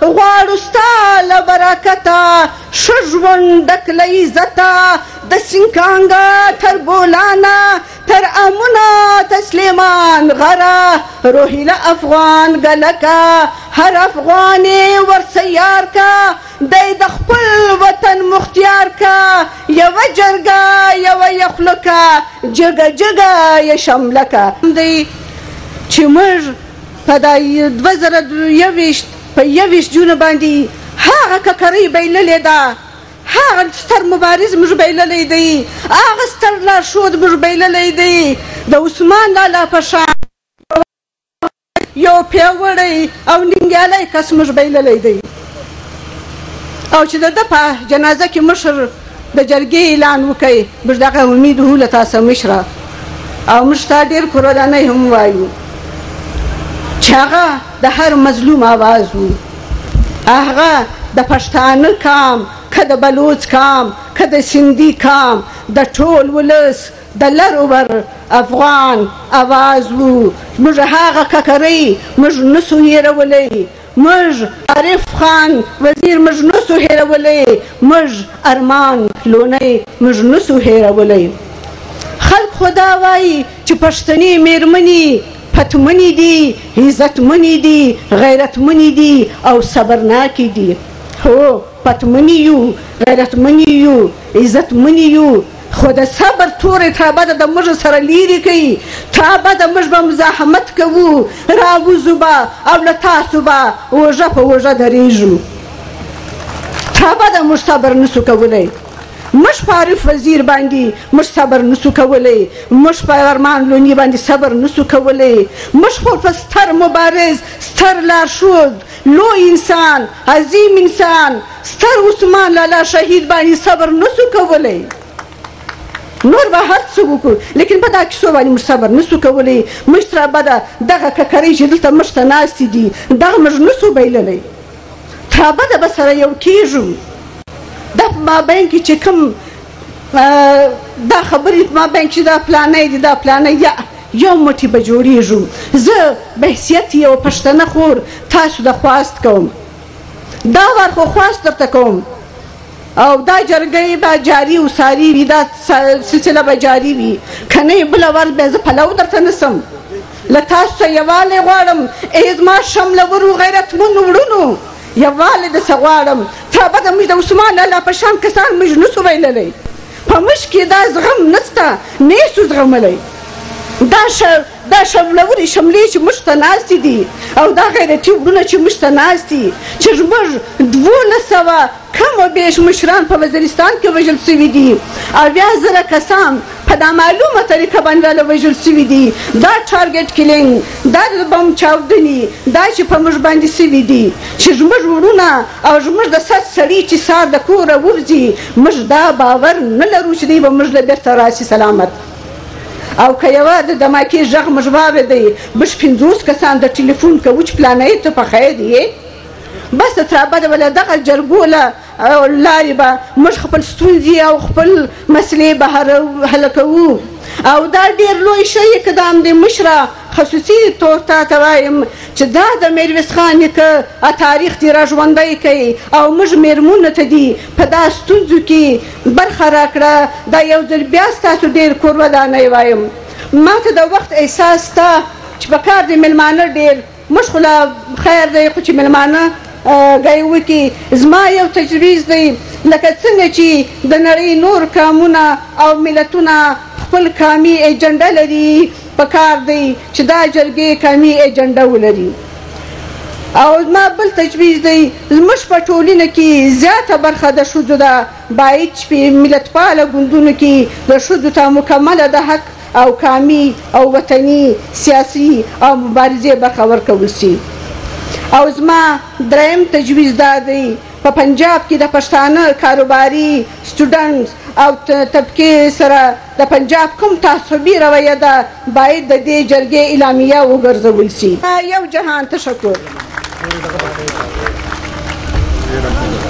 غواړو ستا له برکته ښه ژوند ډک له عزته د سینکانګه تر بولانه تر امونه ته سلیمان غره روهیله افغان ګله که هر افغان یې ورسه یار که دی د خپل وطن مختیار که یوه جرګه یوه یې خوله که جګه جګه یې شمله که دی چې موږ په دا دوه زره یوویشت په یوویشت جون باندی هغه ککری بایللی ده، هغه ستر مبارز موږ بایللی دی، هغه ستر لارښود موږ بایللی دی، د عثمان لالا په شان یو پیاوړی او ننګیالی کس موږ بایللی دی او چې د ده په جنازه کې مشر د جرګی اعلان وکړی موږ دغه امید وو له تاسو مشره او موږ تا ډیر کورلنۍ هم وایو چې هغه د هر مظلوم اواز وو هغه د پښتانه قام که د بلوچ قام که د سندی قام د ټول ولس د لر او بر افغان اواز وو موږ هغه ککرۍ موږ نسو هیرولی موږ عارف خان وزیر موږ نسو هیرولی موږ ارمان لونی موږ نسو هیرولی خلک خو دا وایی چې پښتنی میرمنی پتمنی دی عزت منی دی غیرت منی دی او صبر ناکی دی هو پتمنی یو غیرت منی یو عزت منی یو خو د صبر توری تا بده د موږ سره لیری کړ، تا بده موږ به مزاحمت کوو، راوځو به او له تاسو به اوږه په اوږه درېږو. تا بده موږ صبر نه شو کولی، موږ په عارف وزیر باندې موږ صبر نه شو کولی، موږ په ارمان لوني باندې صبر نه شو کولی، موږ خو په ستر مبارز، ستر لارښود، لوی انسان، عظیم انسان، ستر عثمان لالا شهید باندې صبر نسو کولی نور به هر څه وکړو لیکن په دا کیسو باندې موږ صبر نسو کولی موږ سره به ده دغه ککرۍ چې دلته موږ ته ناستې دي دغه موږ نسو بایللی تر ابده به سره یو کېږو دا په مابین کې چې کوم دا خبرې په مابین کې دا پلانې دي دا پلانې یا یو موټی به جوړیږو زه به حیثیت یو پښتنه خور تاسو د خواست کوم دا وار خو خواست درته کوم او دا جرګه به جاری او ساری وي دا سلسله به جاری وي کنه بل ورځ به زه پلو درته نسم له تاسو یواله غواړم ای زما شمله ورو غیرتمن وړونو یواله د سغواړم ته به د مجد عثمان الله په شان کسان مج نسو ویللی په مش کې دا زغم نسته نه سو زغملی دا دا شرملورې شملې چې موږ ته ناستې دي او دا غیرتي وروڼه چې موږ ته ناست دي چې زموږ دوولس سوه کم و بیش مشران په وزیرستان کې وژل شوي دي اویا زره کسان په نامعلومه طریقه باندې راله وژل شوي دي دا ټارګټ کلینګ دا د بم چاودنې دا چې په موږ باندې شوي دي چې زموږ وروڼه او زموږ د سر سړي چې سار د کوره ووځي موږ دا باور نه لرو چې دوی به موږ له بېرته راشي سلامت او که یوه د دماکې ږغ موږ واورېدی بش پنځوس کسان د ټلیفون کوو چې پلانه ته په خیر یې بس ترابده به له دغه جرګو له لارې به موږ خپل ستونزې او خپل مسلې بهر حل کوو او دا ډیر لوی شی اقدام دی مشره خصوصي تور تا ته وایم چې دا د میرویس خان نیکه تاریخ دی را ژوندی کوي او موږ میرمنو ته دی په دا ستونزو کی برخه راکړه دا یو ځل بیا ستاسو ډیر کور ودانی وایم ماته د وخت احساس سته چی په کار دی میلمانه ډیر موږ خو لا خیر دی خو چی میلمانه ګای وکی زما یو تجویز دی لکه څنګه چی د نړی نور قامونه او ملتونه خپل قامی ایجنډه لری په کار دی چی دا جرګی قامی ایجنډه ولری. او زما بل تجویز دی زموږ په ټولنه کې زیاته برخه د ښځو ده باید چې په ملتپاله ګوندونو کې د ښځو ته مکمله د حق او کامي او وطني سیاسي او مبارزې برخه ورکول شي او زما دریم تجویز دا دی په پنجاب کې د پښتانه کاروباري سټوډنټس او طبقې سره د پنجاب کوم تعصبی رویه ده باید د دی جرګی اعلامیه وګرځول سی. یو جهان تشکر.